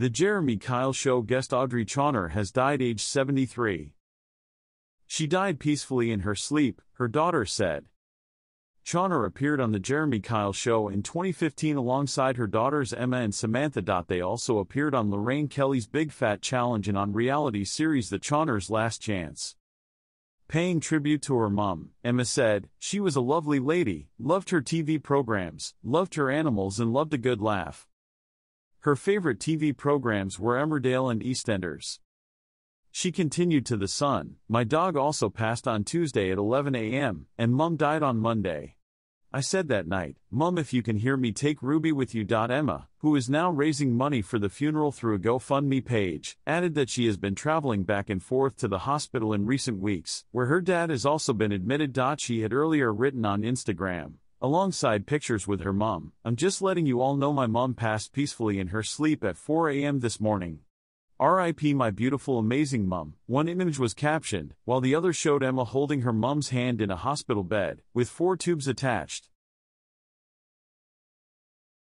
The Jeremy Kyle Show guest Audrey Chawner has died aged 73. She died peacefully in her sleep, her daughter said. Chawner appeared on The Jeremy Kyle Show in 2015 alongside her daughters Emma and Samantha. They also appeared on Lorraine Kelly's Big Fat Challenge and on reality series The Chawner's Last Chance. Paying tribute to her mom, Emma said, She was a lovely lady, loved her TV programs, loved her animals, and loved a good laugh. Her favorite TV programs were Emmerdale and EastEnders. She continued to The Sun, My dog also passed on Tuesday at 11 a.m., and Mum died on Monday. I said that night, Mum, if you can hear me, take Ruby with you. Emma, who is now raising money for the funeral through a GoFundMe page, added that she has been traveling back and forth to the hospital in recent weeks, where her dad has also been admitted. She had earlier written on Instagram, alongside pictures with her mom, I'm just letting you all know my mom passed peacefully in her sleep at 4 a.m. this morning. RIP my beautiful amazing mum. One image was captioned, while the other showed Emma holding her mum's hand in a hospital bed, with four tubes attached.